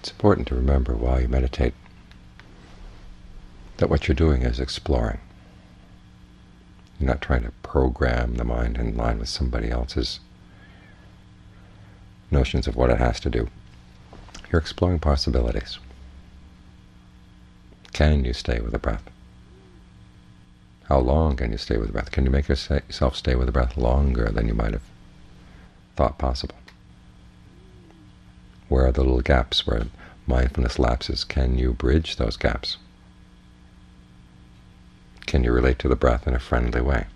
It's important to remember while you meditate that what you're doing is exploring. You're not trying to program the mind in line with somebody else's notions of what it has to do. You're exploring possibilities. Can you stay with the breath? How long can you stay with the breath? Can you make yourself stay with the breath longer than you might have thought possible? Where are the little gaps where mindfulness lapses? Can you bridge those gaps? Can you relate to the breath in a friendly way?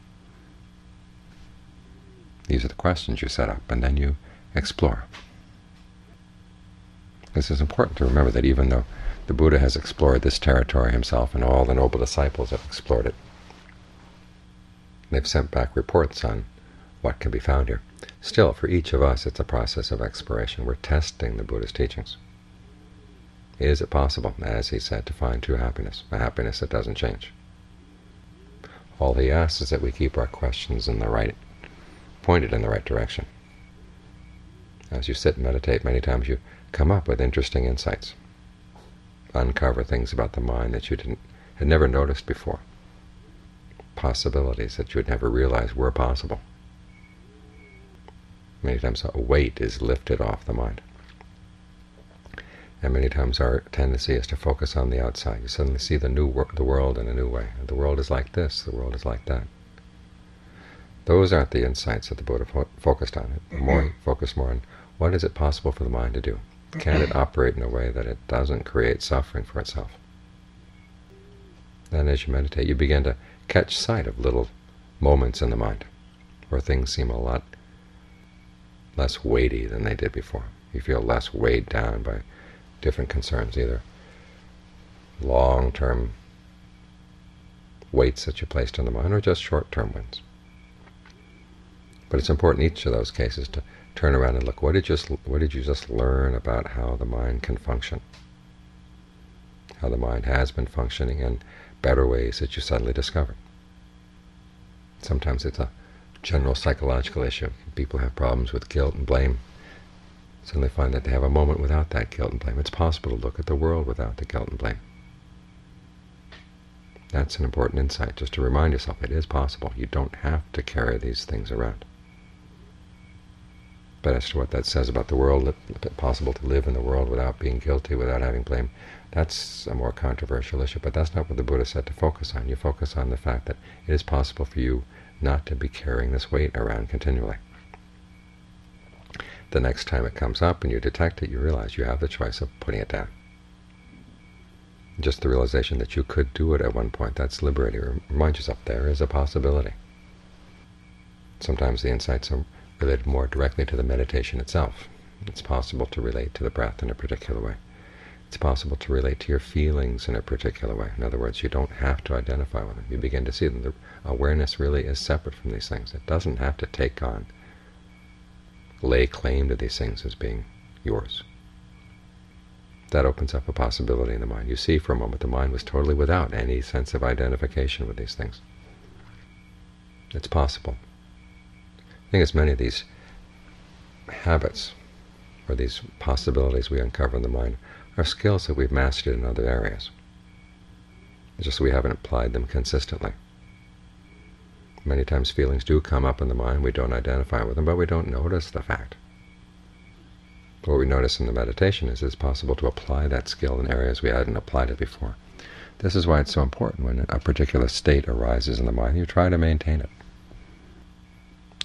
These are the questions you set up, and then you explore. This is important to remember that even though the Buddha has explored this territory himself and all the noble disciples have explored it, they've sent back reports on what can be found here. Still, for each of us, it's a process of exploration. We're testing the Buddha's teachings. Is it possible, as he said, to find true happiness, a happiness that doesn't change? All he asks is that we keep our questions in the right, pointed in the right direction. As you sit and meditate, many times you come up with interesting insights, uncover things about the mind that you didn't had never noticed before, possibilities that you had never realized were possible. Many times a weight is lifted off the mind. And many times our tendency is to focus on the outside. You suddenly see the new wor the world in a new way. The world is like this. The world is like that. Those aren't the insights that the Buddha fo focused on. It more mm-hmm. focused more on what is it possible for the mind to do. Can it mm-hmm. operate in a way that it doesn't create suffering for itself? Then, as you meditate, you begin to catch sight of little moments in the mind where things seem a lot less weighty than they did before. You feel less weighed down by different concerns, either long-term weights that you placed on the mind or just short-term ones. But it's important in each of those cases to turn around and look, what did, you just, what did you just learn about how the mind can function? How the mind has been functioning in better ways that you suddenly discovered. Sometimes it's a general psychological issue. People have problems with guilt and blame suddenly find that they have a moment without that guilt and blame. It's possible to look at the world without the guilt and blame. That's an important insight, just to remind yourself it is possible. You don't have to carry these things around. But as to what that says about the world, if possible to live in the world without being guilty, without having blame, that's a more controversial issue. But that's not what the Buddha said to focus on. You focus on the fact that it is possible for you not to be carrying this weight around continually the next time it comes up and you detect it, you realize you have the choice of putting it down. Just the realization that you could do it at one point, that's liberating. Remind yourself there is a possibility. Sometimes the insights are related more directly to the meditation itself. It's possible to relate to the breath in a particular way. It's possible to relate to your feelings in a particular way. In other words, you don't have to identify with them. You begin to see them. The awareness really is separate from these things. It doesn't have to take on lay claim to these things as being yours. That opens up a possibility in the mind. You see for a moment the mind was totally without any sense of identification with these things. It's possible. I think as many of these habits or these possibilities we uncover in the mind are skills that we've mastered in other areas. It's just we haven't applied them consistently. Many times feelings do come up in the mind, we don't identify with them, but we don't notice the fact. What we notice in the meditation is it's possible to apply that skill in areas we hadn't applied it before. This is why it's so important when a particular state arises in the mind, you try to maintain it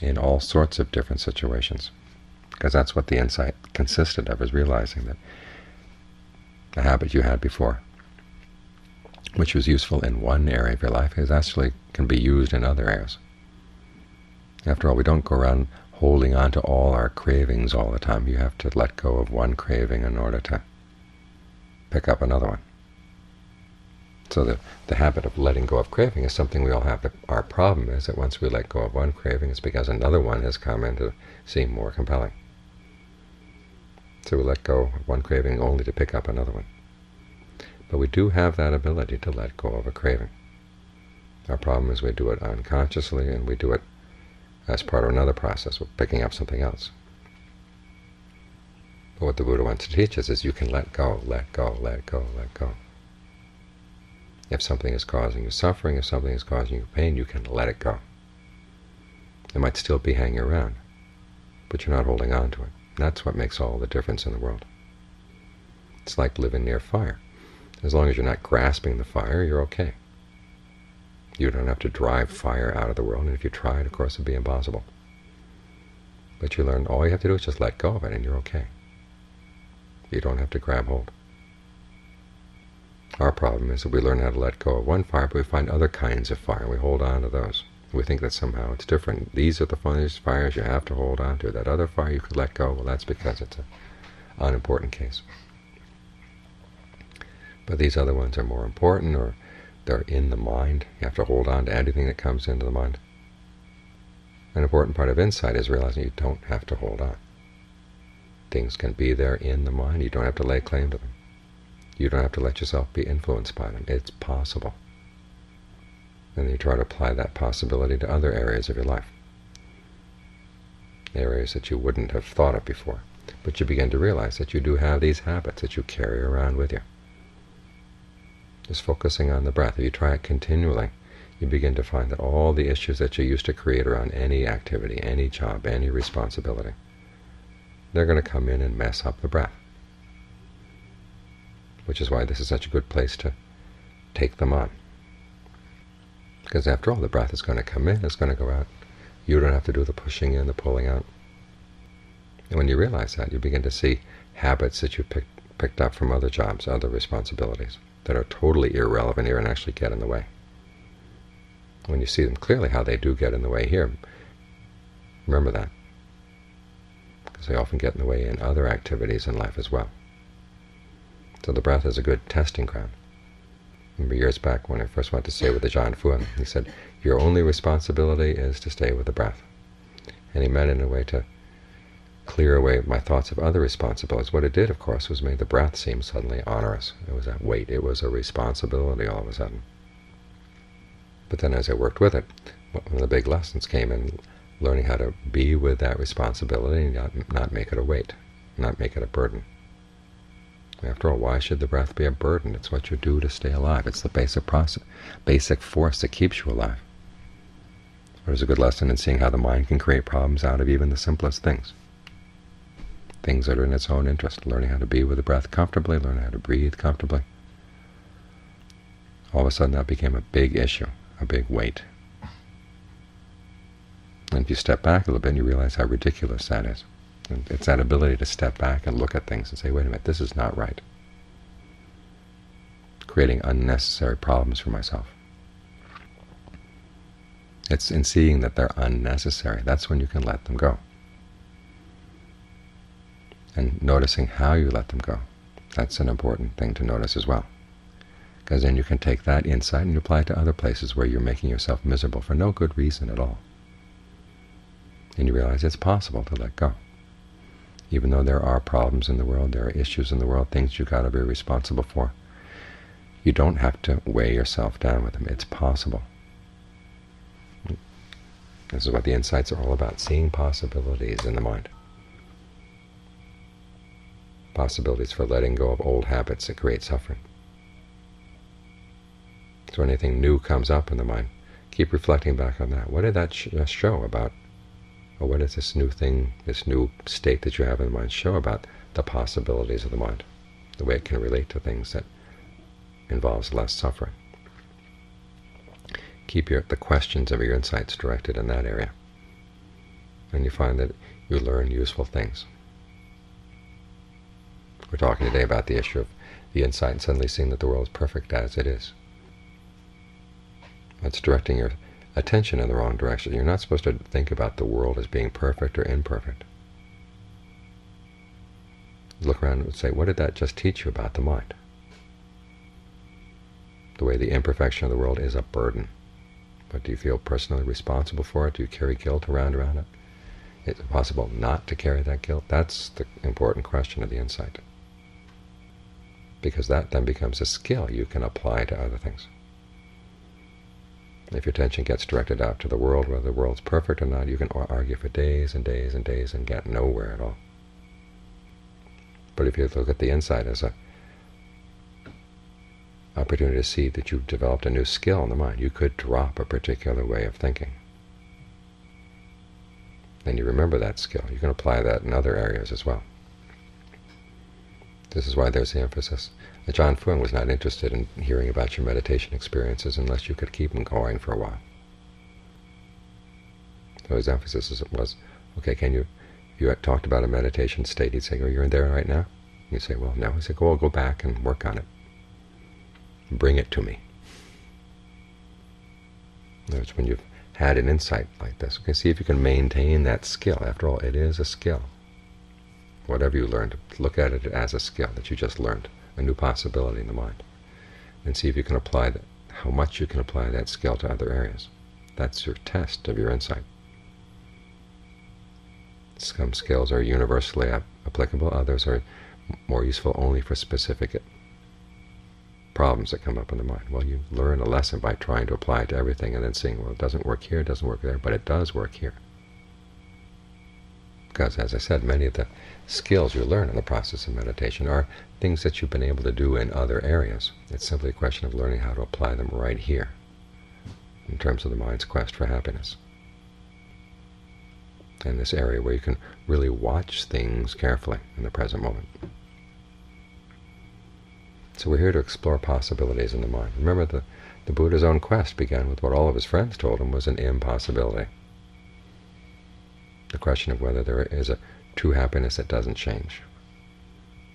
in all sorts of different situations. Because that's what the insight consisted of, is realizing that the habit you had before which was useful in one area of your life, is actually can be used in other areas. After all, we don't go around holding on to all our cravings all the time. You have to let go of one craving in order to pick up another one. So the, the habit of letting go of craving is something we all have. Our problem is that once we let go of one craving, it's because another one has come in to seem more compelling. We let go of one craving only to pick up another one. But we do have that ability to let go of a craving. Our problem is we do it unconsciously, and we do it as part of another process of picking up something else. But what the Buddha wants to teach us is you can let go, let go, let go, let go. If something is causing you suffering, if something is causing you pain, you can let it go. It might still be hanging around, but you're not holding on to it. That's what makes all the difference in the world. It's like living near fire. As long as you're not grasping the fire, you're okay. You don't have to drive fire out of the world, and if you tried, of course, it'd be impossible. But you learn all you have to do is just let go of it, and you're okay. You don't have to grab hold. Our problem is that we learn how to let go of one fire, but we find other kinds of fire, and we hold on to those. We think that somehow it's different. These are the funniest fires you have to hold on to. That other fire you could let go. Well, that's because it's an unimportant case. But these other ones are more important, or they're in the mind. You have to hold on to anything that comes into the mind. An important part of insight is realizing you don't have to hold on. Things can be there in the mind. You don't have to lay claim to them. You don't have to let yourself be influenced by them. It's possible. And you try to apply that possibility to other areas of your life, areas that you wouldn't have thought of before. But you begin to realize that you do have these habits that you carry around with you. Just focusing on the breath. If you try it continually, you begin to find that all the issues that you used to create around any activity, any job, any responsibility, they're going to come in and mess up the breath. Which is why this is such a good place to take them on. Because after all, the breath is going to come in, it's going to go out. You don't have to do the pushing in, the pulling out. And when you realize that, you begin to see habits that you picked, picked up from other jobs, other responsibilities that are totally irrelevant here and actually get in the way. When you see them clearly how they do get in the way here, remember that, because they often get in the way in other activities in life as well. So the breath is a good testing ground. Remember years back when I first went to stay with the Ajaan Fuang, he said, your only responsibility is to stay with the breath. And he meant in a way to clear away my thoughts of other responsibilities. What it did, of course, was make the breath seem suddenly onerous. It was that weight. It was a responsibility all of a sudden. But then as I worked with it, one of the big lessons came in learning how to be with that responsibility and not, not make it a weight, not make it a burden. After all, why should the breath be a burden? It's what you do to stay alive. It's the basic process, basic force that keeps you alive. There's a good lesson in seeing how the mind can create problems out of even the simplest things things that are in its own interest, learning how to be with the breath comfortably, learning how to breathe comfortably. All of a sudden that became a big issue, a big weight. And if you step back a little bit, you realize how ridiculous that is. It's that ability to step back and look at things and say, wait a minute, this is not right. Creating unnecessary problems for myself. It's in seeing that they're unnecessary. That's when you can let them go and noticing how you let them go. That's an important thing to notice as well. Because then you can take that insight and apply it to other places where you're making yourself miserable for no good reason at all. And you realize it's possible to let go. Even though there are problems in the world, there are issues in the world, things you've got to be responsible for, you don't have to weigh yourself down with them. It's possible. This is what the insights are all about, seeing possibilities in the mind possibilities for letting go of old habits that create suffering. So anything new comes up in the mind, keep reflecting back on that. What did that uh, show about, or what does this new thing, this new state that you have in mind show about the possibilities of the mind, the way it can relate to things that involves less suffering? Keep your, the questions of your insights directed in that area, and you find that you learn useful things. We're talking today about the issue of the insight and suddenly seeing that the world is perfect as it is. That's directing your attention in the wrong direction. You're not supposed to think about the world as being perfect or imperfect. Look around and say, what did that just teach you about the mind? The way the imperfection of the world is a burden. But do you feel personally responsible for it? Do you carry guilt around around it? Is it possible not to carry that guilt? That's the important question of the insight because that then becomes a skill you can apply to other things. If your attention gets directed out to the world, whether the world's perfect or not, you can argue for days and days and days and get nowhere at all. But if you look at the inside as a opportunity to see that you've developed a new skill in the mind, you could drop a particular way of thinking. Then you remember that skill. You can apply that in other areas as well. This is why there's the emphasis. Ajaan Fuang was not interested in hearing about your meditation experiences unless you could keep them going for a while. So his emphasis was, okay, can you, you talked about a meditation state, he'd say, oh, you're in there right now? You say, well, no. He'd say, go, go back and work on it. Bring it to me. That's when you've had an insight like this. Okay, see if you can maintain that skill. After all, it is a skill. Whatever you learned, look at it as a skill that you just learned, a new possibility in the mind, and see if you can apply that, how much you can apply that skill to other areas. That's your test of your insight. Some skills are universally applicable, others are more useful only for specific problems that come up in the mind. Well, you learn a lesson by trying to apply it to everything and then seeing, well, it doesn't work here, it doesn't work there, but it does work here. Because, as I said, many of the skills you learn in the process of meditation are things that you've been able to do in other areas. It's simply a question of learning how to apply them right here in terms of the mind's quest for happiness in this area where you can really watch things carefully in the present moment. So we're here to explore possibilities in the mind. Remember, the, the Buddha's own quest began with what all of his friends told him was an impossibility. The question of whether there is a true happiness that doesn't change.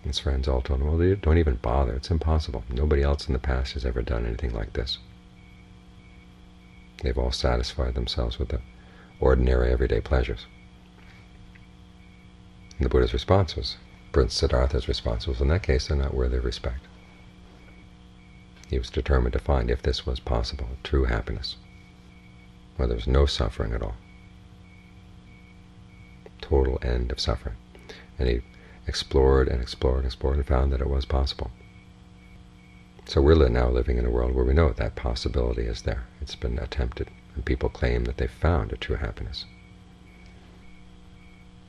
His friends all told him, well, don't even bother. It's impossible. Nobody else in the past has ever done anything like this. They've all satisfied themselves with the ordinary everyday pleasures. And the Buddha's response was, Prince Siddhartha's response was, in that case, they're not worthy of respect. He was determined to find if this was possible, true happiness, where there was no suffering at all, total end of suffering. And he explored and explored and explored and found that it was possible. So we're now living in a world where we know that possibility is there. It's been attempted, and people claim that they've found a true happiness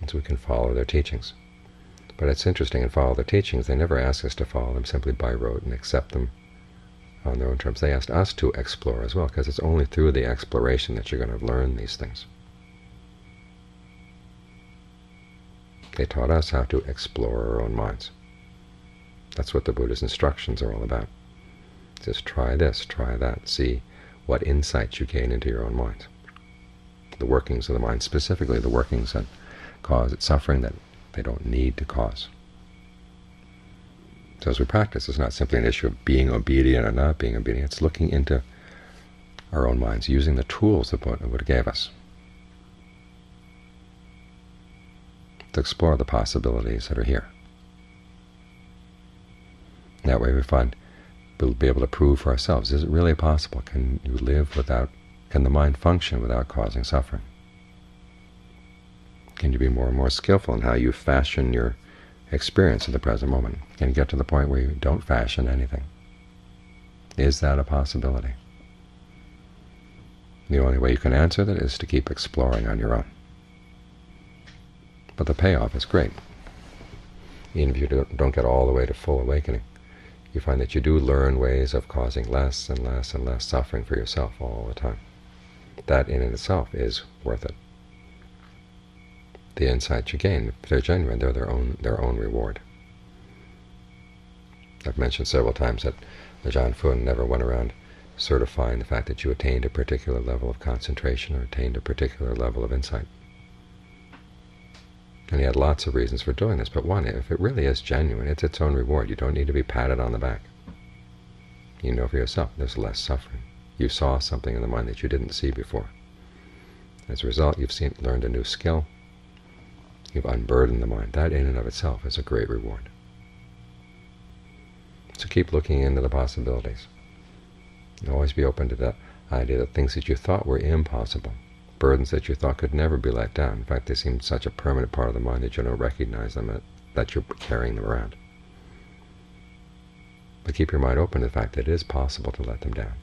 and so we can follow their teachings. But it's interesting, and follow their teachings, they never ask us to follow them simply by rote and accept them on their own terms. They asked us to explore as well, because it's only through the exploration that you're going to learn these things. They taught us how to explore our own minds. That's what the Buddha's instructions are all about. Just try this, try that, see what insights you gain into your own mind. The workings of the mind, specifically the workings that cause it suffering that they don't need to cause. So as we practice, it's not simply an issue of being obedient or not being obedient. It's looking into our own minds, using the tools that Buddha gave us to explore the possibilities that are here. That way we find we'll be able to prove for ourselves, is it really possible? Can you live without, can the mind function without causing suffering? Can you be more and more skillful in how you fashion your experience of the present moment? Can you get to the point where you don't fashion anything? Is that a possibility? The only way you can answer that is to keep exploring on your own. But the payoff is great. Even if you don't get all the way to full awakening, you find that you do learn ways of causing less and less and less suffering for yourself all the time. That in itself is worth it the insights you gain. If they're genuine, they're their own their own reward. I've mentioned several times that Ajaan Fuang never went around certifying the fact that you attained a particular level of concentration or attained a particular level of insight. And he had lots of reasons for doing this, but one, if it really is genuine, it's its own reward. You don't need to be patted on the back. You know for yourself there's less suffering. You saw something in the mind that you didn't see before. As a result, you've seen, learned a new skill, You've unburdened the mind. That in and of itself is a great reward. So keep looking into the possibilities. And always be open to the idea that things that you thought were impossible, burdens that you thought could never be let down, in fact, they seem such a permanent part of the mind that you don't recognize them, uh, that you're carrying them around. But keep your mind open to the fact that it is possible to let them down.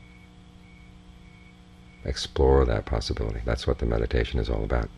Explore that possibility. That's what the meditation is all about.